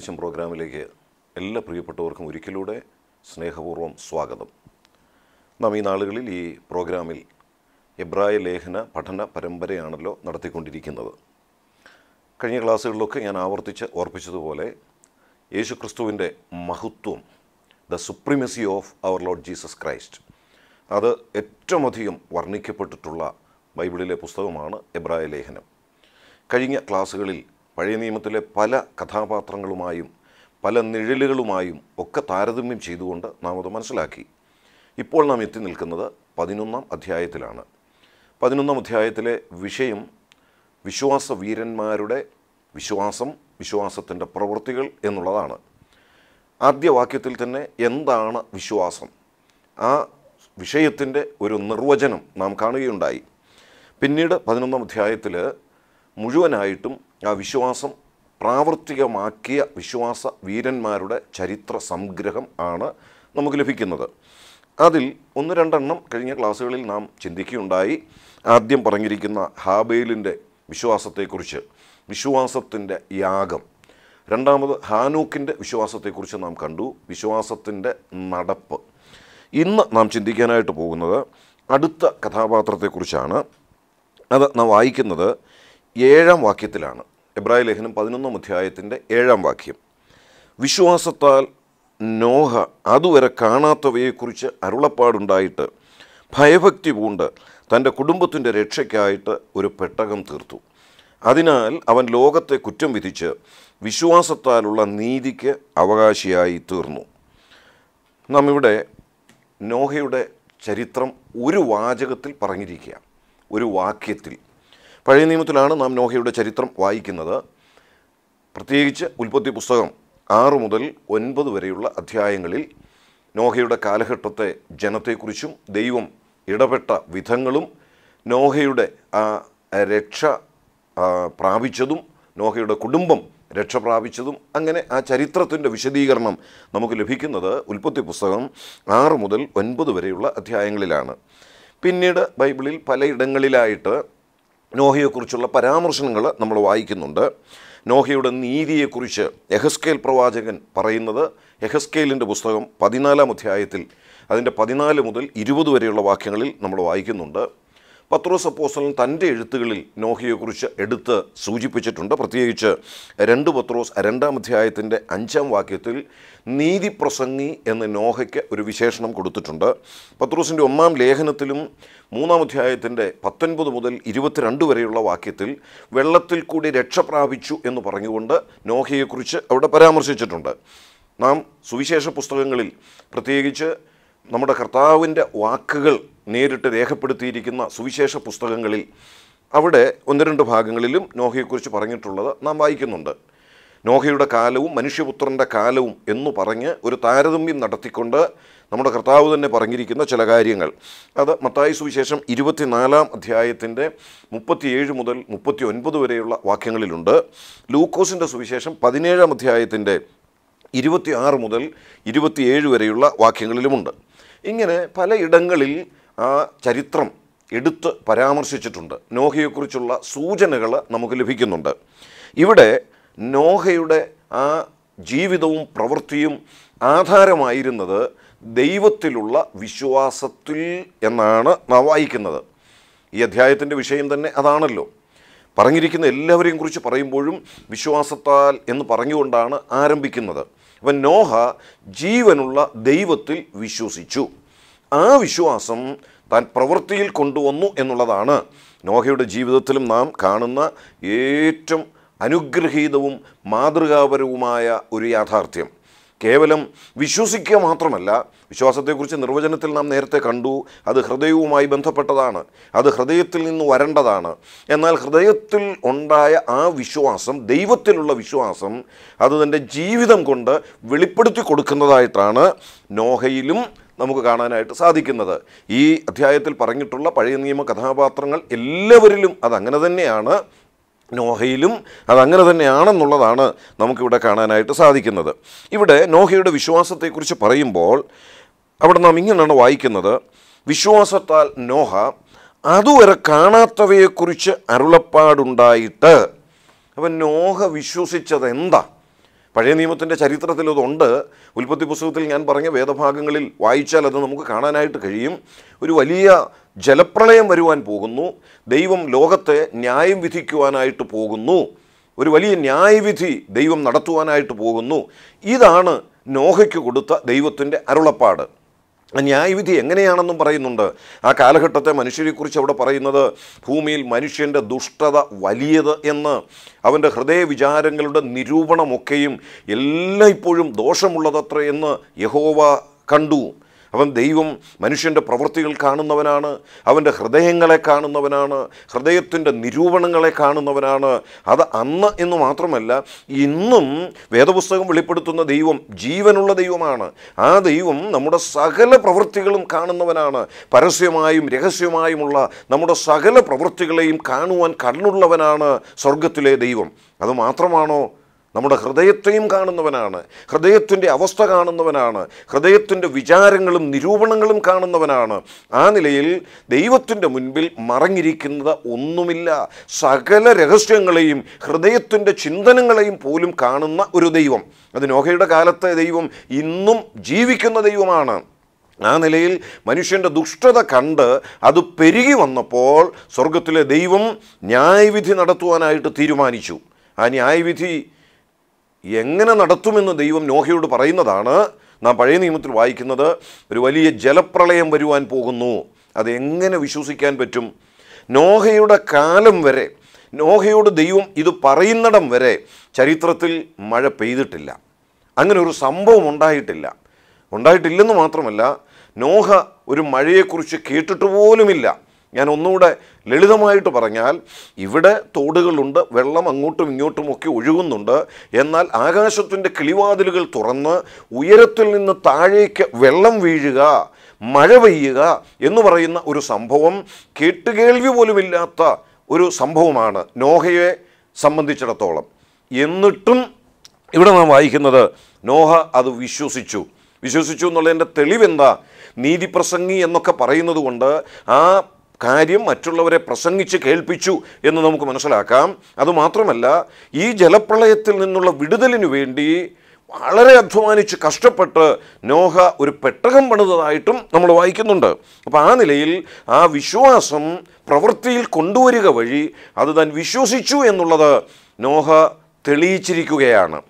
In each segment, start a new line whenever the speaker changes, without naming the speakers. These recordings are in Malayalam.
സത്യവിളിച്ചം പ്രോഗ്രാമിലേക്ക് എല്ലാ പ്രിയപ്പെട്ടവർക്കും ഒരിക്കലൂടെ സ്നേഹപൂർവം സ്വാഗതം. നാം ഈ നാളുകളിൽ ഈ പ്രോഗ്രാമിൽ എബ്രായ ലേഖന പഠന പരമ്പരയാണല്ലോ നടത്തിക്കൊണ്ടിരിക്കുന്നത്. കഴിഞ്ഞ ക്ലാസ്സുകളിലൊക്കെ ഞാൻ ആവർത്തിച്ച് ഓർപ്പിച്ചതുപോലെ യേശുക്രിസ്തുവിന്റെ മഹത്വം the supremacy of our lord Jesus Christ അത് ഏറ്റവും അധികം വർണിക്കപ്പെട്ടിട്ടുള്ള ബൈബിളിലെ പുസ്തകമാണ് എബ്രായ ലേഖനം. കഴിഞ്ഞ ക്ലാസ്സുകളിൽ പഴയ നിയമത്തിലെ പല കഥാപാത്രങ്ങളുമായും പല നിഴലുകളുമായും ഒക്കെ താരതമ്യം ചെയ്തുകൊണ്ട് നാം അത് മനസ്സിലാക്കി. ഇപ്പോൾ നാം എത്തി നിൽക്കുന്നത് പതിനൊന്നാം അധ്യായത്തിലാണ്. പതിനൊന്നാം അധ്യായത്തിലെ വിഷയം വിശ്വാസ വീരന്മാരുടെ വിശ്വാസം വിശ്വാസത്തിന്റെ പ്രവൃത്തികൾ എന്നുള്ളതാണ്. ആദ്യ വാക്യത്തിൽ തന്നെ എന്താണ് വിശ്വാസം? ആ വിഷയത്തിന്റെ ഒരു നിർവചനം നാം കാണുകയുണ്ടായി. പിന്നീട് പതിനൊന്നാം അധ്യായത്തിൽ മുഴുവനായിട്ടും ആ വിശ്വാസം പ്രാവർത്തികമാക്കിയ വിശ്വാസ വീരന്മാരുടെ ചരിത്ര സംഗ്രഹം ആണ് നമുക്ക് ലഭിക്കുന്നത്. അതിൽ ഒന്ന് രണ്ടെണ്ണം കഴിഞ്ഞ ക്ലാസ്സുകളിൽ നാം ചിന്തിക്കുകയുണ്ടായി. ആദ്യം പറഞ്ഞിരിക്കുന്ന ഹാബേലിന്റെ വിശ്വാസത്തെക്കുറിച്ച് വിശ്വാസത്തിന്റെ യാഗം. രണ്ടാമത് ഹാനൂക്കിന്റെ വിശ്വാസത്തെക്കുറിച്ച് നാം കണ്ടു വിശ്വാസത്തിന്റെ നടപ്പ്. ഇന്ന് നാം ചിന്തിക്കാനായിട്ട് പോകുന്നത് അടുത്ത കഥാപാത്രത്തെക്കുറിച്ചാണ്. അത് നാം വായിക്കുന്നത് ഏഴാം വാക്യത്തിലാണ്. എബ്രായ ലേഖനം പതിനൊന്നാം അധ്യായത്തിന്റെ ഏഴാം വാക്യം. വിശ്വാസത്താൽ നോഹ അതുവരെ കാണാത്തവയെക്കുറിച്ച് അരുളപ്പാടുണ്ടായിട്ട് ഭയഭക്തി പൂണ്ട് തന്റെ കുടുംബത്തിന്റെ രക്ഷയ്ക്കായിട്ട് ഒരു പെട്ടകം തീർത്തു. അതിനാൽ അവൻ ലോകത്തെ കുറ്റം വിധിച്ച് വിശ്വാസത്താലുള്ള നീതിക്ക് അവകാശിയായി തീർന്നു. നാം ഇവിടെ നോഹയുടെ ചരിത്രം ഒരു വാചകത്തിൽ പറഞ്ഞിരിക്കുക ഒരു വാക്യത്തിൽ പഴയ നിയമത്തിലാണ് നാം നോഹയുടെ ചരിത്രം വായിക്കുന്നത്. പ്രത്യേകിച്ച് ഉൽപ്പത്തി പുസ്തകം ആറ് മുതൽ ഒൻപത് വരെയുള്ള അധ്യായങ്ങളിൽ നോഹയുടെ കാലഘട്ടത്തെ ജനത്തെക്കുറിച്ചും ദൈവം ഇടപെട്ട വിധങ്ങളും നോഹയുടെ ആ രക്ഷ പ്രാപിച്ചതും നോഹയുടെ കുടുംബം രക്ഷ പ്രാപിച്ചതും അങ്ങനെ ആ ചരിത്രത്തിന്റെ വിശദീകരണം നമുക്ക് ലഭിക്കുന്നത് ഉൽപ്പത്തി പുസ്തകം ആറ് മുതൽ ഒൻപത് വരെയുള്ള അധ്യായങ്ങളിലാണ്. പിന്നീട് ബൈബിളിൽ പലയിടങ്ങളിലായിട്ട് നോഹയെക്കുറിച്ചുള്ള പരാമർശങ്ങൾ നമ്മൾ വായിക്കുന്നുണ്ട്. നോഹയുടെ നീതിയെക്കുറിച്ച് എഹസ്കേൽ പ്രവാചകൻ പറയുന്നത് എഹസ്കേലിന്റെ പുസ്തകം പതിനാലാം അധ്യായത്തിൽ അതിന്റെ പതിനാല് മുതൽ ഇരുപത് വരെയുള്ള വാക്യങ്ങളിൽ നമ്മൾ വായിക്കുന്നുണ്ട്. പത്രോസ് അപ്പോസ്റ്റലൻ തന്റെ എഴുത്തുകളിൽ നോഹയെക്കുറിച്ച് എടുത്ത് സൂചിപ്പിച്ചിട്ടുണ്ട്. പ്രത്യേകിച്ച് രണ്ട് പത്രോസ് രണ്ടാം അധ്യായത്തിന്റെ അഞ്ചാം വാക്യത്തിൽ നീതിപ്രസംഗി എന്ന് നോഹയ്ക്ക് ഒരു വിശേഷണം കൊടുത്തിട്ടുണ്ട്. പത്രോസിന്റെ ഒന്നാം ലേഖനത്തിലും മൂന്നാം അധ്യായത്തിന്റെ പത്തൊൻപത് മുതൽ ഇരുപത്തിരണ്ട് വരെയുള്ള വാക്യത്തിൽ വെള്ളത്തിൽ കൂടി രക്ഷ പ്രാപിച്ചു എന്ന് പറഞ്ഞുകൊണ്ട് നോഹയെക്കുറിച്ച് അവിടെ പരാമർശിച്ചിട്ടുണ്ട്. നാം സുവിശേഷ പുസ്തകങ്ങളിൽ പ്രത്യേകിച്ച് നമ്മുടെ കർത്താവിന്റെ വാക്കുകൾ നേരിട്ട് രേഖപ്പെടുത്തിയിരിക്കുന്ന സുവിശേഷ പുസ്തകങ്ങളിൽ അവിടെ ഒന്ന് രണ്ട് ഭാഗങ്ങളിലും നോഹയെക്കുറിച്ച് പറഞ്ഞിട്ടുള്ളത് നാം വായിക്കുന്നുണ്ട്. നോഹയുടെ കാലവും മനുഷ്യപുത്രന്റെ കാലവും എന്ന് പറഞ്ഞ് ഒരു താരതമ്യം നടത്തിക്കൊണ്ട് നമ്മുടെ കർത്താവ് തന്നെ പറഞ്ഞിരിക്കുന്ന ചില കാര്യങ്ങൾ. അത് മത്തായി സുവിശേഷം ഇരുപത്തിനാലാം അധ്യായത്തിന്റെ മുപ്പത്തിയേഴ് മുതൽ മുപ്പത്തി ഒൻപത് വരെയുള്ള വാക്യങ്ങളിലുണ്ട്. ലൂക്കോസിന്റെ സുവിശേഷം പതിനേഴാം അധ്യായത്തിന്റെ ഇരുപത്തി ആറ് മുതൽ ഇരുപത്തിയേഴ് വരെയുള്ള വാക്യങ്ങളിലുമുണ്ട്. ഇങ്ങനെ പലയിടങ്ങളിൽ ആ ചരിത്രം എടുത്ത് പരാമർശിച്ചിട്ടുണ്ട്. നോഹയെക്കുറിച്ചുള്ള സൂചനകൾ നമുക്ക് ലഭിക്കുന്നുണ്ട്. ഇവിടെ നോഹയുടെ ആ ജീവിതവും പ്രവൃത്തിയും ആധാരമായിരുന്നത് ദൈവത്തിലുള്ള വിശ്വാസത്തിൽ എന്നാണ് നാം വായിക്കുന്നത്. ഈ അധ്യായത്തിന്റെ വിഷയം തന്നെ അതാണല്ലോ. പറഞ്ഞിരിക്കുന്ന എല്ലാവരെയും കുറിച്ച് പറയുമ്പോഴും വിശ്വാസത്താൽ എന്ന് പറഞ്ഞുകൊണ്ടാണ് ആരംഭിക്കുന്നത്. അപ്പം നോഹ ജീവനുള്ള ദൈവത്തിൽ വിശ്വസിച്ചു. ആ വിശ്വാസം താൻ പ്രവൃത്തിയിൽ കൊണ്ടുവന്നു എന്നുള്ളതാണ് നോഹയുടെ ജീവിതത്തിലും നാം കാണുന്ന ഏറ്റവും അനുഗ്രഹീതവും മാതൃകാപരവുമായ ഒരു യാഥാർത്ഥ്യം. കേവലം വിശ്വസിക്കുക മാത്രമല്ല വിശ്വാസത്തെക്കുറിച്ച് നിർവചനത്തിൽ നാം നേരത്തെ കണ്ടു അത് ഹൃദയവുമായി ബന്ധപ്പെട്ടതാണ് അത് ഹൃദയത്തിൽ നിന്ന് വരേണ്ടതാണ്. എന്നാൽ ഹൃദയത്തിൽ ഉണ്ടായ ആ വിശ്വാസം ദൈവത്തിലുള്ള വിശ്വാസം അത് തന്റെ ജീവിതം കൊണ്ട് വെളിപ്പെടുത്തി കൊടുക്കുന്നതായിട്ടാണ് നോഹയിലും നമുക്ക് കാണാനായിട്ട് സാധിക്കുന്നത്. ഈ അധ്യായത്തിൽ പറഞ്ഞിട്ടുള്ള പഴയ നിയമ കഥാപാത്രങ്ങൾ എല്ലാവരിലും അതങ്ങനെ തന്നെയാണ്. നോഹയിലും അതങ്ങനെ തന്നെയാണെന്നുള്ളതാണ് നമുക്കിവിടെ കാണാനായിട്ട് സാധിക്കുന്നത്. ഇവിടെ നോഹയുടെ വിശ്വാസത്തെക്കുറിച്ച് പറയുമ്പോൾ അവിടെ നാം ഇങ്ങനെയാണ് വായിക്കുന്നത്. വിശ്വാസത്താൽ നോഹ അതുവരെ കാണാത്തവയെക്കുറിച്ച് അരുളപ്പാടുണ്ടായിട്ട് അപ്പം നോഹ വിശ്വസിച്ചത് എന്താ പഴയ നിയമത്തിന്റെ ചരിത്രത്തിൽ അതുണ്ട് ഉൽപ്പത്തി പുസ്തകത്തിൽ ഞാൻ പറഞ്ഞ വേദഭാഗങ്ങളിൽ വായിച്ചാൽ അത് നമുക്ക് കാണാനായിട്ട് കഴിയും. ഒരു വലിയ ജലപ്രളയം വരുവാൻ പോകുന്നു. ദൈവം ലോകത്തെ ന്യായം വിധിക്കുവാനായിട്ട് പോകുന്നു. ഒരു വലിയ ന്യായവിധി ദൈവം നടത്തുവാനായിട്ട് പോകുന്നു. ഇതാണ് നോഹയ്ക്ക് കൊടുത്ത ദൈവത്തിന്റെ അരുളപ്പാട്. ന്യായവിധി എങ്ങനെയാണെന്നും പറയുന്നുണ്ട്. ആ കാലഘട്ടത്തെ മനുഷ്യരെക്കുറിച്ച് അവിടെ പറയുന്നത് ഭൂമിയിൽ മനുഷ്യന്റെ ദുഷ്ടത വലിയത് എന്ന്. അവന്റെ ഹൃദയ വിചാരങ്ങളുടെ നിരൂപണമൊക്കെയും എല്ലായ്പ്പോഴും ദോഷമുള്ളതത്ര എന്ന് യഹോവ കണ്ടു. അവൻ ദൈവം മനുഷ്യന്റെ പ്രവൃത്തികൾ കാണുന്നവനാണ് അവന്റെ ഹൃദയങ്ങളെ കാണുന്നവനാണ് ഹൃദയത്തിന്റെ നിരൂപണങ്ങളെ കാണുന്നവനാണ്. അത് അന്ന് എന്ന് മാത്രമല്ല ഇന്നും വേദപുസ്തകം വെളിപ്പെടുത്തുന്ന ദൈവം ജീവനുള്ള ദൈവമാണ്. ആ ദൈവം നമ്മുടെ സകല പ്രവൃത്തികളും കാണുന്നവനാണ്. പരസ്യമായും രഹസ്യമായുമുള്ള നമ്മുടെ സകല പ്രവൃത്തികളെയും കാണുവാൻ കണ്ണുള്ളവനാണ് സ്വർഗത്തിലെ ദൈവം. അത് മാത്രമാണോ? നമ്മുടെ ഹൃദയത്തെയും കാണുന്നവനാണ്. ഹൃദയത്തിന്റെ അവസ്ഥ കാണുന്നവനാണ്. ഹൃദയത്തിന്റെ വിചാരങ്ങളും നിരൂപണങ്ങളും കാണുന്നവനാണ്. ആ നിലയിൽ ദൈവത്തിന്റെ മുൻപിൽ മറഞ്ഞിരിക്കുന്നത് ഒന്നുമില്ല. സകല രഹസ്യങ്ങളെയും ഹൃദയത്തിന്റെ ചിന്തനങ്ങളെയും പോലും കാണുന്ന ഒരു ദൈവം. അത് നോഹയുടെ കാലത്തെ ദൈവം ഇന്നും ജീവിക്കുന്ന ദൈവമാണ്. ആ നിലയിൽ മനുഷ്യന്റെ ദുഷ്ടത കണ്ട് അത് പെരുകി വന്നപ്പോൾ സ്വർഗത്തിലെ ദൈവം ന്യായവിധി നടത്തുവാനായിട്ട് തീരുമാനിച്ചു. ആ ന്യായവിധി എങ്ങനെ നടത്തുമെന്ന് ദൈവം നോഹയോട് പറയുന്നതാണ് നാം പഴയ നിയമത്തിൽ വായിക്കുന്നത് ഒരു വലിയ ജലപ്രളയം വരുവാൻ പോകുന്നു. അതെങ്ങനെ വിശ്വസിക്കാൻ പറ്റും? നോഹയുടെ കാലം വരെ നോഹയോട് ദൈവം ഇത് പറയുന്നിടം വരെ ചരിത്രത്തിൽ മഴ പെയ്തിട്ടില്ല. അങ്ങനെ ഒരു സംഭവം ഉണ്ടായിട്ടില്ല. ഉണ്ടായിട്ടില്ലെന്ന് മാത്രമല്ല നോഹ ഒരു മഴയെക്കുറിച്ച് കേട്ടിട്ട് പോലുമില്ല. ഞാൻ ഒന്നുകൂടെ ലളിതമായിട്ട് പറഞ്ഞാൽ ഇവിടെ തോടുകളുണ്ട് വെള്ളം അങ്ങോട്ടും ഇങ്ങോട്ടും ഒക്കെ ഒഴുകുന്നുണ്ട്. എന്നാൽ ആകാശത്തിന്റെ കിളിവാതിലുകൾ തുറന്ന് ഉയരത്തിൽ നിന്ന് താഴേക്ക് വെള്ളം വീഴുക മഴ പെയ്യുക എന്ന് പറയുന്ന ഒരു സംഭവം കേട്ടുകേൾവി പോലുമില്ലാത്ത ഒരു സംഭവമാണ് നോഹയെ സംബന്ധിച്ചിടത്തോളം. എന്നിട്ടും ഇവിടെ നാം വായിക്കുന്നത് നോഹ അത് വിശ്വസിച്ചു. വിശ്വസിച്ചു എന്നുള്ളതിന്റെ തെളിവെന്താ? നീതിപ്രസംഗി എന്നൊക്കെ പറയുന്നത് കൊണ്ട് ആ കാര്യം മറ്റുള്ളവരെ പ്രസംഗിച്ച് കേൾപ്പിച്ചു എന്ന് നമുക്ക് മനസ്സിലാക്കാം. അതുമാത്രമല്ല ഈ ജലപ്രളയത്തിൽ നിന്നുള്ള വിടുതലിനു വേണ്ടി വളരെ അധ്വാനിച്ച് കഷ്ടപ്പെട്ട് നോഹ ഒരു പെട്ടകം പണിതതായിട്ടും നമ്മൾ വായിക്കുന്നുണ്ട്. അപ്പോൾ ആ നിലയിൽ ആ വിശ്വാസം പ്രവൃത്തിയിൽ കൊണ്ടുവരിക വഴി അത് താൻ വിശ്വസിച്ചു എന്നുള്ളത് നോഹ തെളിയിച്ചിരിക്കുകയാണ്.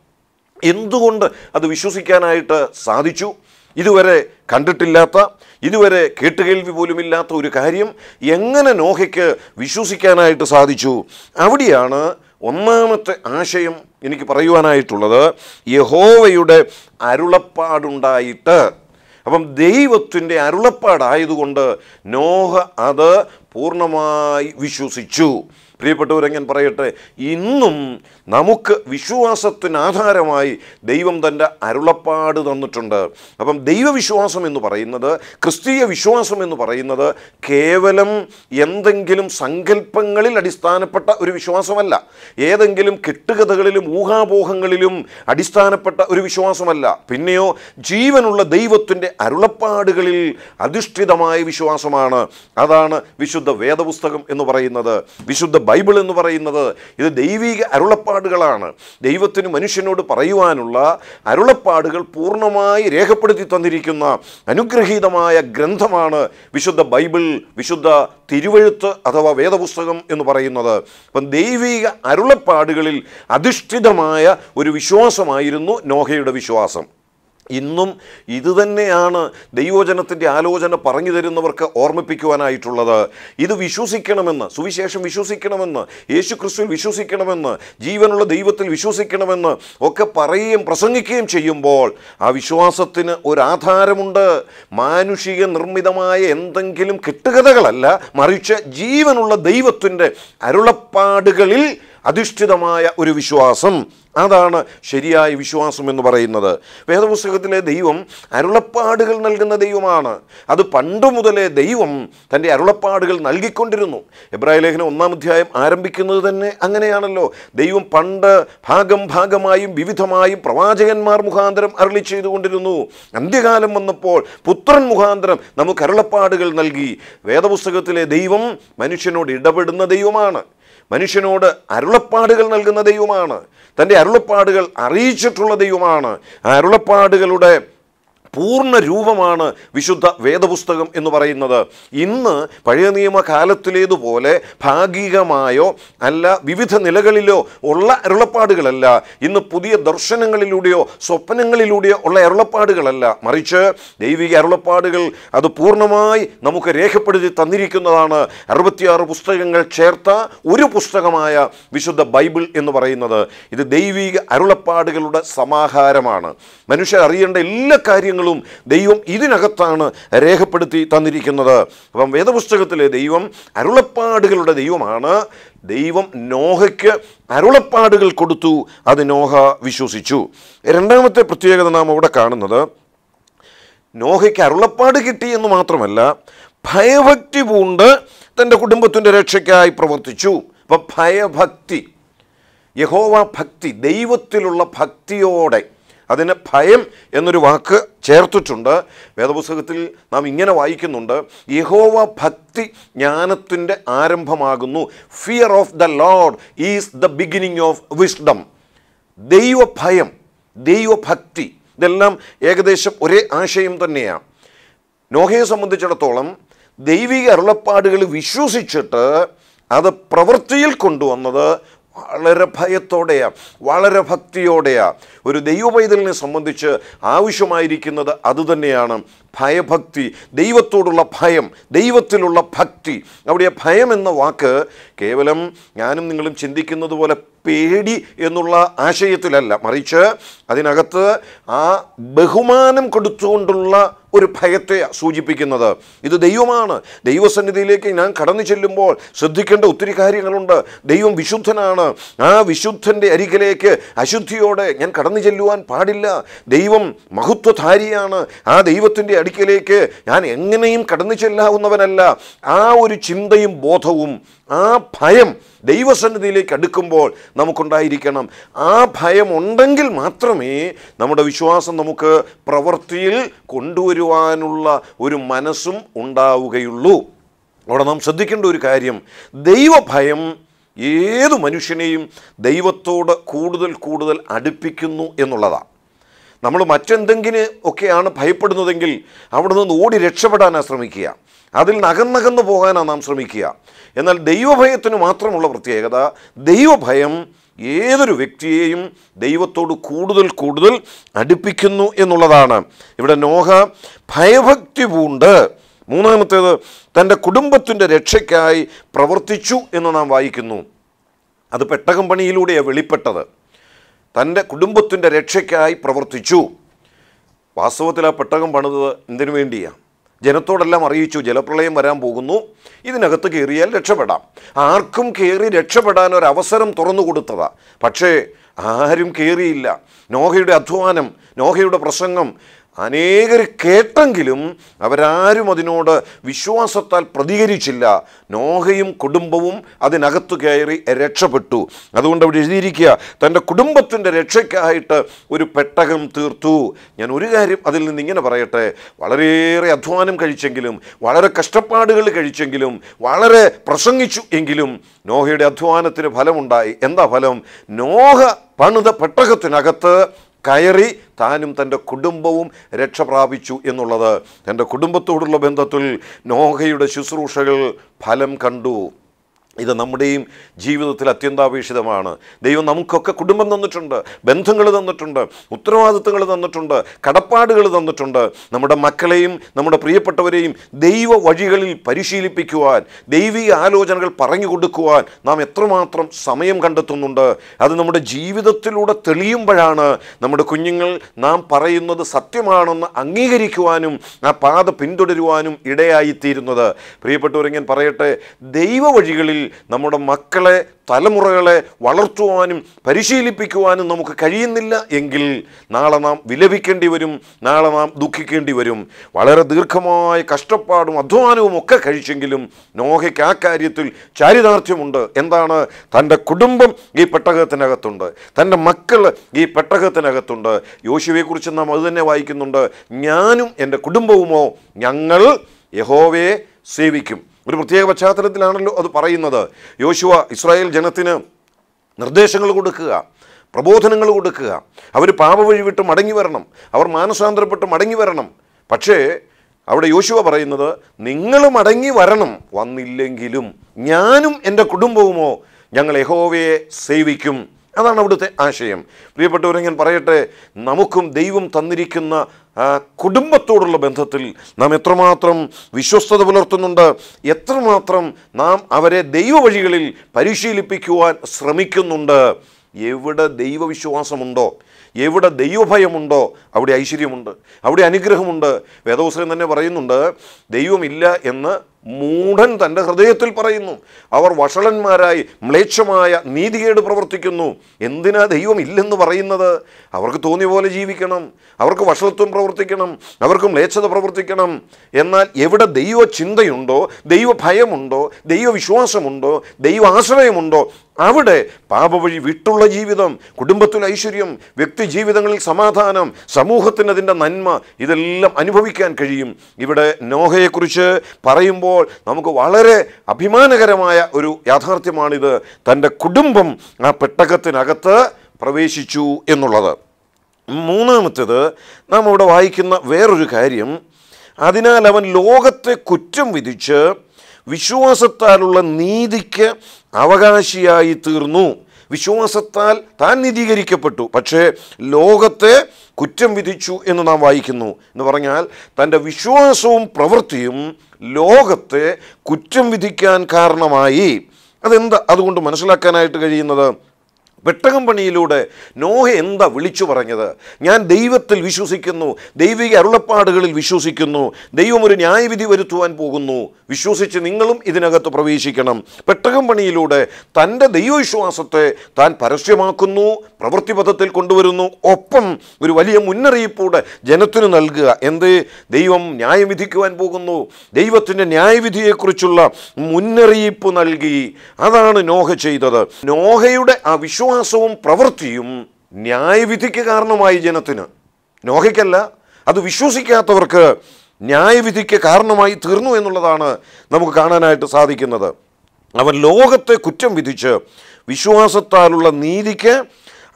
എന്തുകൊണ്ട് അത് വിശ്വസിക്കാനായിട്ട് സാധിച്ചു? ഇതുവരെ കണ്ടിട്ടില്ലാത്ത ഇതുവരെ കേട്ടുകേൾവി പോലുമില്ലാത്ത ഒരു കാര്യം എങ്ങനെ നോഹയ്ക്ക് വിശ്വസിക്കാനായിട്ട് സാധിച്ചു? അവിടെയാണ് ഒന്നാമത്തെ ആശയം എനിക്ക് പറയുവാനായിട്ടുള്ളത്. യഹോവയുടെ അരുളപ്പാടുണ്ടായിട്ട്. അപ്പം ദൈവത്തിന്റെ അരുളപ്പാടായതുകൊണ്ട് നോഹ അത് പൂർണമായി വിശ്വസിച്ചു. പ്രിയപ്പെട്ടവരെ ഞാൻ പറയട്ടെ ഇന്നും നമുക്ക് വിശ്വാസത്തിന് ആധാരമായി ദൈവം തന്റെ അരുളപ്പാട് തന്നിട്ടുണ്ട്. അപ്പം ദൈവവിശ്വാസം എന്ന് പറയുന്നത് ക്രിസ്തീയ വിശ്വാസം എന്ന് പറയുന്നത് കേവലം എന്തെങ്കിലും സങ്കല്പങ്ങളിൽ അടിസ്ഥാനപ്പെട്ട ഒരു വിശ്വാസമല്ല. ഏതെങ്കിലും കെട്ടുകഥകളിലും ഊഹാപോഹങ്ങളിലും അടിസ്ഥാനപ്പെട്ട ഒരു വിശ്വാസമല്ല. പിന്നെയോ ജീവനുള്ള ദൈവത്തിന്റെ അരുളപ്പാടുകളിൽ അധിഷ്ഠിതമായ വിശ്വാസമാണ്. അതാണ് വിശുദ്ധ വേദപുസ്തകം എന്ന് പറയുന്നത് വിശുദ്ധ ബൈബിൾ എന്ന് പറയുന്നത് ഇത് ദൈവിക അരുളപ്പാടുകളാണ്. ദൈവത്തിന് മനുഷ്യനോട് പറയുവാനുള്ള അരുളപ്പാടുകൾ പൂർണമായി രേഖപ്പെടുത്തി തന്നിരിക്കുന്ന അനുഗ്രഹീതമായ ഗ്രന്ഥമാണ് വിശുദ്ധ ബൈബിൾ വിശുദ്ധ തിരുവഴുത്ത് അഥവാ വേദപുസ്തകം എന്ന് പറയുന്നത്. അപ്പം ദൈവിക അരുളപ്പാടുകളിൽ അധിഷ്ഠിതമായ ഒരു വിശ്വാസമായിരുന്നു നോഹയുടെ വിശ്വാസം. ഇന്നും ഇതുതന്നെയാണ് ദൈവജനത്തിന്റെ ആലോചന പറഞ്ഞു തരുന്നവർക്ക് ഓർമ്മിപ്പിക്കുവാനായിട്ടുള്ളത്. ഇത് വിശ്വസിക്കണമെന്ന് സുവിശേഷം വിശ്വസിക്കണമെന്ന് യേശു ക്രിസ്തുവിൽ വിശ്വസിക്കണമെന്ന് ജീവനുള്ള ദൈവത്തിൽ വിശ്വസിക്കണമെന്ന് ഒക്കെ പറയുകയും പ്രസംഗിക്കുകയും ചെയ്യുമ്പോൾ ആ വിശ്വാസത്തിന് ഒരാധാരമുണ്ട്. മാനുഷിക നിർമ്മിതമായ എന്തെങ്കിലും കെട്ടുകഥകളല്ല മറിച്ച് ജീവനുള്ള ദൈവത്തിന്റെ അരുളപ്പാടുകളിൽ അധിഷ്ഠിതമായ ഒരു വിശ്വാസം. അതാണ് ശരിയായ വിശ്വാസം എന്ന് പറയുന്നത്. വേദപുസ്തകത്തിലെ ദൈവം അരുളപ്പാടുകൾ നൽകുന്ന ദൈവമാണ്. അത് പണ്ട് മുതലേ ദൈവം തന്റെ അരുളപ്പാടുകൾ നൽകിക്കൊണ്ടിരുന്നു. എബ്രാഹിം ലേഖനം ഒന്നാം അധ്യായം ആരംഭിക്കുന്നത് തന്നെ അങ്ങനെയാണല്ലോ. ദൈവം പണ്ട് ഭാഗം ഭാഗമായും വിവിധമായും പ്രവാചകന്മാർ മുഖാന്തരം അരളി ചെയ്തുകൊണ്ടിരുന്നു. അന്ത്യകാലം വന്നപ്പോൾ പുത്രൻ മുഖാന്തരം നമുക്ക് അരുളപ്പാടുകൾ നൽകി. വേദപുസ്തകത്തിലെ ദൈവം മനുഷ്യനോട് ഇടപെടുന്ന ദൈവമാണ്. മനുഷ്യനോട് അരുളപ്പാടുകൾ നൽകുന്ന ദൈവമാണ്. തന്റെ അരുളപ്പാടുകൾ അറിയിച്ചിട്ടുള്ള ദൈവമാണ്. ആ അരുളപ്പാടുകളുടെ പൂർണ രൂപമാണ് വിശുദ്ധ വേദപുസ്തകം എന്ന് പറയുന്നത്. ഇന്ന് പഴയ നിയമ കാലത്തിലേതുപോലെ ഭാഗികമായോ അല്ല വിവിധ നിലകളിലോ ഉള്ള അരുളപ്പാടുകളല്ല ഇന്ന് പുതിയ ദർശനങ്ങളിലൂടെയോ സ്വപ്നങ്ങളിലൂടെയോ ഉള്ള അരുളപ്പാടുകളല്ല മറിച്ച് ദൈവിക അരുളപ്പാടുകൾ അത് പൂർണമായി നമുക്ക് രേഖപ്പെടുത്തി തന്നിരിക്കുന്നതാണ്. അറുപത്തിയാറ് പുസ്തകങ്ങൾ ചേർത്ത ഒരു പുസ്തകമായ വിശുദ്ധ ബൈബിൾ എന്ന് പറയുന്നത്. ഇത് ദൈവിക അരുളപ്പാടുകളുടെ സമാഹാരമാണ്. മനുഷ്യർ അറിയേണ്ട എല്ലാ കാര്യങ്ങളും ദൈവം ഇതിനകത്താണ് രേഖപ്പെടുത്തി തന്നിരിക്കുന്നത്. അപ്പം വേദപുസ്തകത്തിലെ ദൈവം അരുളപ്പാടുകളുടെ ദൈവമാണ്. ദൈവം നോഹയ്ക്ക് അരുളപ്പാടുകൾ കൊടുത്തു. അത് നോഹ വിശ്വസിച്ചു. രണ്ടാമത്തെ പ്രത്യേകത നാം അവിടെ കാണുന്നത് നോഹയ്ക്ക് അരുളപ്പാട് കിട്ടി എന്ന് മാത്രമല്ല ഭയഭക്തി പൂണ്ട് തന്റെ കുടുംബത്തിന്റെ രക്ഷയ്ക്കായി പ്രവർത്തിച്ചു. അപ്പം ഭയഭക്തി യഹോവ ഭക്തി ദൈവത്തിലുള്ള ഭക്തിയോടെ അതിന് ഭയം എന്നൊരു വാക്ക് ചേർത്തിട്ടുണ്ട്. വേദപുസ്തകത്തിൽ നാം ഇങ്ങനെ വായിക്കുന്നുണ്ട്. യഹോവ ഭക്തി ജ്ഞാനത്തിന്റെ ആരംഭമാകുന്നു. Fear of the lord is the beginning of wisdom ദൈവഭയം ദൈവഭക്തി ഇതെല്ലാം ഏകദേശം ഒരേ ആശയം തന്നെയാണ് നോഹയെ സംബന്ധിച്ചിടത്തോളം ദൈവിക അരുളപ്പാടുകൾ വിശ്വസിച്ചിട്ട് അത് പ്രവൃത്തിയിൽ കൊണ്ടുവന്നത് വളരെ ഭയത്തോടെയാണ് വളരെ ഭക്തിയോടെയാണ് ഒരു ദൈവപൈതലിനെ സംബന്ധിച്ച് ആവശ്യമായിരിക്കുന്നത് അതുതന്നെയാണ്. ഭയഭക്തി ദൈവത്തോടുള്ള ഭയം ദൈവത്തിലുള്ള ഭക്തി. അവിടെ ഭയം എന്ന വാക്ക് കേവലം ഞാനും നിങ്ങളും ചിന്തിക്കുന്നത് പോലെ പേടി എന്നുള്ള ആശയത്തിലല്ല. മറിച്ച് അതിനകത്ത് ആ ബഹുമാനം കൊടുത്തുകൊണ്ടുള്ള ഒരു ഭയത്തെ സൂചിപ്പിക്കുന്നത് ഇത് ദൈവമാണ്. ദൈവസന്നിധിയിലേക്ക് ഞാൻ കടന്നു ചെല്ലുമ്പോൾ ശ്രദ്ധിക്കേണ്ട ഒത്തിരി കാര്യങ്ങളുണ്ട്. ദൈവം വിശുദ്ധനാണ്. ആ വിശുദ്ധന്റെ അരികിലേക്ക് അശുദ്ധിയോടെ ഞാൻ കടന്നു ചെല്ലുവാൻ പാടില്ല. ദൈവം മഹത്വധാരിയാണ്. ആ ദൈവത്തിന്റെ അടുക്കിലേക്ക് ഞാൻ എങ്ങനെയും കടന്നു ചെല്ലാവുന്നവനല്ല. ആ ഒരു ചിന്തയും ബോധവും ആ ഭയം ദൈവസന്നിധിയിലേക്ക് അടുക്കുമ്പോൾ നമുക്കുണ്ടായിരിക്കണം. ആ ഭയം ഉണ്ടെങ്കിൽ മാത്രമേ നമ്മുടെ വിശ്വാസം നമുക്ക് പ്രവൃത്തിയിൽ കൊണ്ടുവരുവാനുള്ള ഒരു മനസ്സും ഉണ്ടാവുകയുള്ളൂ. അവിടെ നാം ശ്രദ്ധിക്കേണ്ട ഒരു കാര്യം ദൈവഭയം ഏതു മനുഷ്യനെയും ദൈവത്തോട് കൂടുതൽ കൂടുതൽ അടുപ്പിക്കുന്നു എന്നുള്ളതാണ് നമ്മൾ മറ്റെന്തെങ്കിലും ഒക്കെയാണ് ഭയപ്പെടുന്നതെങ്കിൽ അവിടെ നിന്ന് ഓടി രക്ഷപ്പെടാനാണ് ശ്രമിക്കുക. അതിൽ നകന്നകന്നു പോകാനാണ് നാം ശ്രമിക്കുക. എന്നാൽ ദൈവഭയത്തിന് മാത്രമുള്ള പ്രത്യേകത ദൈവഭയം ഏതൊരു വ്യക്തിയെയും ദൈവത്തോട് കൂടുതൽ കൂടുതൽ അടുപ്പിക്കുന്നു എന്നുള്ളതാണ്. ഇവിടെ നോഹ ഭയഭക്തി പൂണ്ട്. മൂന്നാമത്തേത് തന്റെ കുടുംബത്തിന്റെ രക്ഷയ്ക്കായി പ്രവർത്തിച്ചു എന്ന് നാം വായിക്കുന്നു. അത് പെട്ടകം പണിയിലൂടെയാണ് വെളിപ്പെട്ടത്. തന്റെ കുടുംബത്തിന്റെ രക്ഷയ്ക്കായി പ്രവർത്തിച്ചു. വാസ്തവത്തിൽ ആ പെട്ടകം പണിതത് എന്തിനു വേണ്ടിയാണ് ജനത്തോടെല്ലാം അറിയിച്ചു ജലപ്രളയം വരാൻ പോകുന്നു. ഇതിനകത്ത് കയറിയാൽ രക്ഷപ്പെടാം. ആർക്കും കയറി രക്ഷപ്പെടാൻ ഒരു അവസരം തുറന്നു കൊടുത്തതാ. പക്ഷേ ആരും കയറിയില്ല. നോഹയുടെ അധ്വാനം നോഹയുടെ പ്രസംഗം അനേകർ കേട്ടെങ്കിലും അവരാരും അതിനോട് വിശ്വാസത്താൽ പ്രതികരിച്ചില്ല. നോഹയും കുടുംബവും അതിനകത്തു കയറി രക്ഷപ്പെട്ടു. അതുകൊണ്ട് അവിടെ എഴുതിയിരിക്കുക തന്റെ കുടുംബത്തിന്റെ രക്ഷയ്ക്കായിട്ട് ഒരു പെട്ടകം തീർത്തു. ഞാൻ ഒരു കാര്യം അതിൽ നിന്ന് ഇങ്ങനെ പറയട്ടെ വളരെയേറെ അധ്വാനം കഴിച്ചെങ്കിലും വളരെ കഷ്ടപ്പാടുകൾ കഴിച്ചെങ്കിലും വളരെ പ്രസംഗിച്ചു എങ്കിലും നോഹയുടെ അധ്വാനത്തിന് ഫലമുണ്ടായി. എന്താ ഫലം? നോഹ പണിത പെട്ടകത്തിനകത്ത് കയറി താനും തന്റെ കുടുംബവും രക്ഷ പ്രാപിച്ചു എന്നുള്ളത്. തന്റെ കുടുംബത്തോടുള്ള ബന്ധത്തിൽ നോഹയുടെ ശുശ്രൂഷകൾ ഫലം കണ്ടു. ഇത് നമ്മുടെയും ജീവിതത്തിൽ അത്യന്താപേക്ഷിതമാണ്. ദൈവം നമുക്കൊക്കെ കുടുംബം തന്നിട്ടുണ്ട് ബന്ധങ്ങൾ തന്നിട്ടുണ്ട് ഉത്തരവാദിത്തങ്ങൾ തന്നിട്ടുണ്ട് കടപ്പാടുകൾ തന്നിട്ടുണ്ട്. നമ്മുടെ മക്കളെയും നമ്മുടെ പ്രിയപ്പെട്ടവരെയും ദൈവ വഴികളിൽ പരിശീലിപ്പിക്കുവാൻ ദൈവിക ആലോചനകൾ പറഞ്ഞു കൊടുക്കുവാൻ നാം എത്രമാത്രം സമയം കണ്ടെത്തുന്നുണ്ട്. അത് നമ്മുടെ ജീവിതത്തിലൂടെ തെളിയുമ്പോഴാണ് നമ്മുടെ കുഞ്ഞുങ്ങൾ നാം പറയുന്നത് സത്യമാണെന്ന് അംഗീകരിക്കുവാനും ആ പാത പിന്തുടരുവാനും ഇടയായിത്തീരുന്നത്. പ്രിയപ്പെട്ടവരെ ഞാൻ പറയട്ടെ ദൈവ വഴികളിൽ നമ്മുടെ മക്കളെ തലമുറകളെ വളർത്തുവാനും പരിശീലിപ്പിക്കുവാനും നമുക്ക് കഴിയുന്നില്ല എങ്കിൽ നാളെ നാം വിലപിക്കേണ്ടി വരും നാളെ നാം ദുഃഖിക്കേണ്ടി വരും. വളരെ ദീർഘമായ കഷ്ടപ്പാടും അധ്വാനവും ഒക്കെ കഴിച്ചെങ്കിലും നോഹയ്ക്ക് ആ കാര്യത്തിൽ ചാരിതാർത്ഥ്യമുണ്ട്. എന്താണ്? തന്റെ കുടുംബം ഈ പെട്ടകത്തിനകത്തുണ്ട്. തന്റെ മക്കൾ ഈ പെട്ടകത്തിനകത്തുണ്ട്. യോശുവയെക്കുറിച്ച് നാം അത് തന്നെ വായിക്കുന്നുണ്ട്. ഞാനും എന്റെ കുടുംബവുമോ ഞങ്ങൾ യഹോവയെ സേവിക്കും. ഒരു പ്രത്യേക പശ്ചാത്തലത്തിലാണല്ലോ അത് പറയുന്നത്. യോശുവ ഇസ്രായേൽ ജനത്തിന് നിർദ്ദേശങ്ങൾ കൊടുക്കുക പ്രബോധനങ്ങൾ കൊടുക്കുക. അവർ പാപവഴി വിട്ട് മടങ്ങി വരണം. അവർ മാനസാന്തരപ്പെട്ട് മടങ്ങി വരണം. പക്ഷേ അവിടെ യോശുവ പറയുന്നത് നിങ്ങൾ മടങ്ങി വരണം. വന്നില്ലെങ്കിലും ഞാനും എന്റെ കുടുംബവുമോ ഞങ്ങൾ യഹോവയെ സേവിക്കും. അതാണ് അവിടുത്തെ ആശയം. പ്രിയപ്പെട്ടവരെ ഞാൻ പറയട്ടെ നമുക്കും ദൈവം തന്നിരിക്കുന്ന കുടുംബത്തോടുള്ള ബന്ധത്തിൽ നാം എത്രമാത്രം വിശ്വസ്തത പുലർത്തുന്നുണ്ട് എത്രമാത്രം നാം അവരെ ദൈവവഴികളിൽ പരിശീലിപ്പിക്കുവാൻ ശ്രമിക്കുന്നുണ്ട്. എവിടെ ദൈവവിശ്വാസമുണ്ടോ എവിടെ ദൈവഭയമുണ്ടോ അവിടെ ഐശ്വര്യമുണ്ട് അവിടെ അനുഗ്രഹമുണ്ട്. വേദവസരം തന്നെ പറയുന്നുണ്ട് ദൈവമില്ല എന്ന് മൂഢൻ തന്റെ ഹൃദയത്തിൽ പറയുന്നു. അവർ വഷളന്മാരായി മ്ലേച്ഛമായ നീതികേട് പ്രവർത്തിക്കുന്നു. എന്തിനാ ദൈവം ഇല്ലെന്ന് പറയുന്നത്? അവർക്ക് തോന്നിയ പോലെ ജീവിക്കണം. അവർക്ക് വഷളത്വം പ്രവർത്തിക്കണം. അവർക്ക് മ്ലേച്ഛത പ്രവർത്തിക്കണം. എന്നാൽ എവിടെ ദൈവ ചിന്തയുണ്ടോ ദൈവ ഭയമുണ്ടോ ദൈവവിശ്വാസമുണ്ടോ ദൈവ ആശ്രയമുണ്ടോ അവിടെ പാപവഴി വിട്ടുള്ള ജീവിതം കുടുംബത്തിൽ ഐശ്വര്യം വ്യക്തി ജീവിതങ്ങളിൽ സമാധാനം സമൂഹത്തിന് അതിന്റെ നന്മ ഇതെല്ലാം അനുഭവിക്കാൻ കഴിയും. ഇവിടെ നോഹയെക്കുറിച്ച് പറയുമ്പോൾ നമുക്ക് വളരെ അഭിമാനകരമായ ഒരു യാഥാർത്ഥ്യമാണിത്. തന്റെ കുടുംബം ആ പെട്ടകത്തിനകത്ത് പ്രവേശിച്ചു എന്നുള്ളത്. മൂന്നാമത്തേത് നാം അവിടെ വായിക്കുന്ന വേറൊരു കാര്യം. അതിനാൽ അവൻ ലോകത്തെ കുറ്റം വിധിച്ച് വിശ്വാസത്താലുള്ള നീതിക്ക് അവകാശിയായി തീർന്നു. വിശ്വാസത്താൽ താൻ നീതീകരിക്കപ്പെട്ടു. പക്ഷേ ലോകത്തെ കുറ്റം വിധിച്ചു എന്ന് നാം വായിക്കുന്നു. എന്ന് പറഞ്ഞാൽ തന്റെ വിശ്വാസവും പ്രവൃത്തിയും ലോകത്തെ കുറ്റം വിധിക്കാൻ കാരണമായി. അതെന്താ? അതുകൊണ്ട് മനസ്സിലാക്കാനായിട്ട് കഴിയുന്നത് പെട്ടകം പണിയിലൂടെ നോഹ എന്താ വിളിച്ചു പറഞ്ഞത്? ഞാൻ ദൈവത്തിൽ വിശ്വസിക്കുന്നു ദൈവിക അരുളപ്പാടുകളിൽ വിശ്വസിക്കുന്നു ദൈവം ഒരു ന്യായവിധി വരുത്തുവാൻ പോകുന്നു. വിശ്വസിച്ച് നിങ്ങളും ഇതിനകത്ത് പ്രവേശിക്കണം. പെട്ടകം പണിയിലൂടെ തന്റെ ദൈവവിശ്വാസത്തെ താൻ പരസ്യമാക്കുന്നു പ്രവൃത്തിപഥത്തിൽ കൊണ്ടുവരുന്നു. ഒപ്പം ഒരു വലിയ മുന്നറിയിപ്പൂടെ ജനത്തിന് നൽകുക. എന്ത്? ദൈവം ന്യായം വിധിക്കുവാൻ പോകുന്നു. ദൈവത്തിന്റെ ന്യായവിധിയെക്കുറിച്ചുള്ള മുന്നറിയിപ്പ് നൽകി. അതാണ് നോഹ ചെയ്തത്. നോഹയുടെ ആ വിശ്വാസവും പ്രവൃത്തിയും ന്യായവിധിക്ക് കാരണമായി ജനത്തിന്. നോഹയ്ക്കല്ല അത് വിശ്വസിക്കാത്തവർക്ക് ന്യായവിധിക്ക് കാരണമായി തീർന്നു എന്നുള്ളതാണ് നമുക്ക് കാണാനായിട്ട് സാധിക്കുന്നത്. അവൻ ലോകത്തെ കുറ്റം വിധിച്ച് വിശ്വാസത്താലുള്ള നീതിക്ക്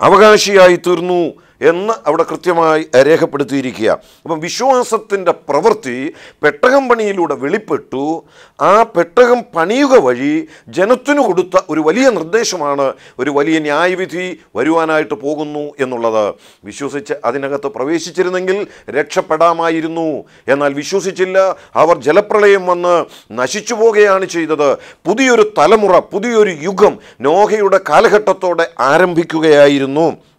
അവകാശിയായി തീർന്നു എന്ന് അവിടെ കൃത്യമായി രേഖപ്പെടുത്തിയിരിക്കുക. അപ്പം വിശ്വാസത്തിന്റെ പ്രവൃത്തി പെട്ടകം പണിയിലൂടെ വെളിപ്പെട്ടു. ആ പെട്ടകം പണിയുക വഴി ജനത്തിനു കൊടുത്ത ഒരു വലിയ നിർദ്ദേശമാണ് ഒരു വലിയ ന്യായവിധി വരുവാനായിട്ട് പോകുന്നു എന്നുള്ളത്. വിശ്വസിച്ച് അതിനകത്ത് പ്രവേശിച്ചിരുന്നെങ്കിൽ രക്ഷപ്പെടാമായിരുന്നു. എന്നാൽ വിശ്വസിച്ചില്ല അവർ ജലപ്രളയം വന്ന് നശിച്ചു പോകുകയാണ് ചെയ്തത്. പുതിയൊരു തലമുറ പുതിയൊരു യുഗം നോഹയുടെ കാലഘട്ടത്തോടെ ആരംഭിക്കുകയായിരുന്നു.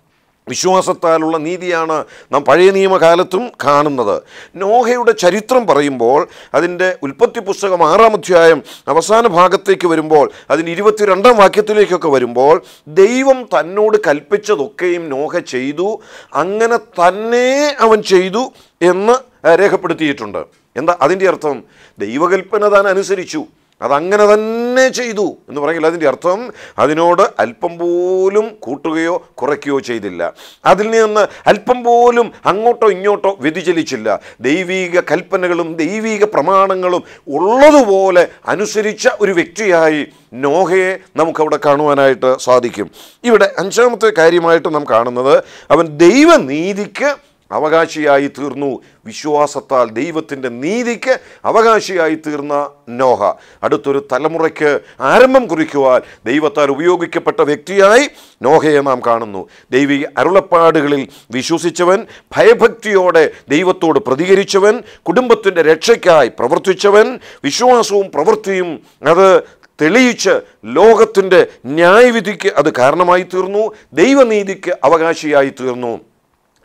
വിശ്വാസത്താലുള്ള നീതിയാണ് നാം പഴയ നിയമകാലത്തും കാണുന്നത്. നോഹയുടെ ചരിത്രം പറയുമ്പോൾ അതിന്റെ ഉൽപ്പത്തി പുസ്തകം ആറാം അധ്യായം അവസാന ഭാഗത്തേക്ക് വരുമ്പോൾ അതിന്റെ ഇരുപത്തിരണ്ടാം വാക്യത്തിലേക്കൊക്കെ വരുമ്പോൾ ദൈവം തന്നോട് കൽപ്പിച്ചതൊക്കെയും നോഹ ചെയ്തു അങ്ങനെ തന്നെ അവൻ ചെയ്തു എന്ന് രേഖപ്പെടുത്തിയിട്ടുണ്ട്. എന്താ അതിന്റെ അർത്ഥം? ദൈവകൽപ്പന താൻ അനുസരിച്ചു. അതങ്ങനെ തന്നെ ചെയ്തു എന്ന് പറയുമ്പോൾ അതിന്റെ അർത്ഥം അതിനോട് അല്പം പോലും കൂട്ടുകയോ കുറയ്ക്കുകയോ ചെയ്തില്ല. അതിൽ നിന്ന് അല്പം പോലും അങ്ങോട്ടോ ഇങ്ങോട്ടോ വ്യതിചലിച്ചില്ല. ദൈവീക കൽപ്പനകളും ദൈവീക പ്രമാണങ്ങളും ഉള്ളതുപോലെ അനുസരിച്ച ഒരു വ്യക്തിയായി നോഹയെ നമുക്കവിടെ കാണുവാനായിട്ട് സാധിക്കും. ഇവിടെ അഞ്ചാമത്തെ കാര്യമായിട്ട് നാം കാണുന്നത് അവൻ ദൈവനീതിക്ക് അവകാശിയായി തീർന്നു. വിശ്വാസത്താൽ ദൈവത്തിന്റെ നീതിക്ക് അവകാശിയായി തീർന്ന നോഹ. അടുത്തൊരു തലമുറയ്ക്ക് ആരംഭം കുറിക്കുവാൻ ദൈവത്താൽ ഉപയോഗിക്കപ്പെട്ട വ്യക്തിയായി നോഹയെ നാം കാണുന്നു. ദൈവിക അരുളപ്പാടുകളിൽ വിശ്വസിച്ചവൻ ഭയഭക്തിയോടെ ദൈവത്തോട് പ്രതികരിച്ചവൻ കുടുംബത്തിന്റെ രക്ഷയ്ക്കായി പ്രവർത്തിച്ചവൻ വിശ്വാസവും പ്രവൃത്തിയും അത് തെളിയിച്ച് ലോകത്തിന്റെ ന്യായവിധിക്ക് അത് കാരണമായി തീർന്നു ദൈവനീതിക്ക് അവകാശിയായി തീർന്നു.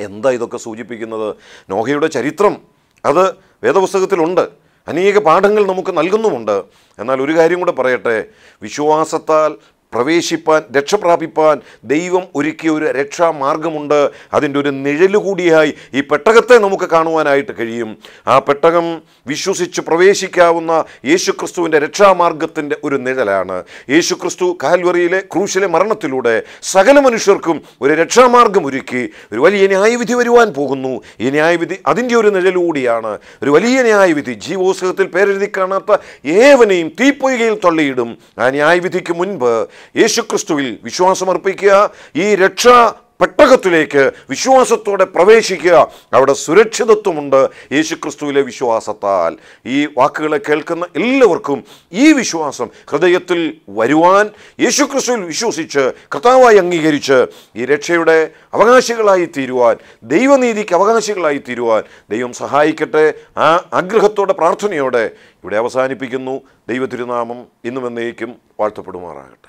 എന്താ ഇതൊക്കെ സൂചിപ്പിക്കുന്നത്? നോഹയുടെ ചരിത്രം അത് വേദപുസ്തകത്തിലുണ്ട്. അനേക പാഠങ്ങൾ നമുക്ക് നൽകുന്നുമുണ്ട്. എന്നാൽ ഒരു കാര്യം കൂടെ പറയട്ടെ. വിശ്വാസത്താൽ പ്രവേശിപ്പാൻ രക്ഷപ്രാപിപ്പാൻ ദൈവം ഒരുക്കിയ ഒരു രക്ഷാമാർഗമുണ്ട്. അതിന്റെ ഒരു നിഴൽ കൂടിയായി ഈ പെട്ടകത്തെ നമുക്ക് കാണുവാനായിട്ട് കഴിയും. ആ പെട്ടകം വിശ്വസിച്ച് പ്രവേശിക്കാവുന്ന യേശുക്രിസ്തുവിന്റെ രക്ഷാമാർഗത്തിന്റെ ഒരു നിഴലാണ്. യേശുക്രിസ്തു കാൽവറിയിലെ ക്രൂശിലെ മരണത്തിലൂടെ സകല മനുഷ്യർക്കും ഒരു രക്ഷാമാർഗം ഒരുക്കി ഒരു വലിയ ന്യായവിധി വരുവാൻ പോകുന്നു. ഈ ന്യായവിധി അതിന്റെ ഒരു നിഴലുകൂടിയാണ്. ഒരു വലിയ ന്യായവിധി ജീവോത്സവത്തിൽ പേരെഴുതി കാണാത്ത ഏവനെയും തീപ്പൊയ്കയിൽ തള്ളിയിടും. ആ ന്യായവിധിക്ക് മുൻപ് യേശുക്രിസ്തുവിൽ വിശ്വാസമർപ്പിക്കുക ഈ രക്ഷാ പെട്ടകത്തിലേക്ക് വിശ്വാസത്തോടെ പ്രവേശിക്കുക. അവിടെ സുരക്ഷിതത്വമുണ്ട് യേശുക്രിസ്തുവിലെ വിശ്വാസത്താൽ. ഈ വാക്കുകളെ കേൾക്കുന്ന എല്ലാവർക്കും ഈ വിശ്വാസം ഹൃദയത്തിൽ വരുവാൻ യേശുക്രിസ്തുവിൽ വിശ്വസിച്ച് കർത്താവായി അംഗീകരിച്ച് ഈ രക്ഷയുടെ അവകാശികളായി തീരുവാൻ ദൈവനീതിക്ക് അവകാശികളായി തീരുവാൻ ദൈവം സഹായിക്കട്ടെ. ആ ആഗ്രഹത്തോടെ പ്രാർത്ഥനയോടെ ഇവിടെ അവസാനിപ്പിക്കുന്നു. ദൈവ തിരുനാമം ഇന്നും എന്നേക്കും വാഴ്ത്തപ്പെടുമാറാകട്ടെ.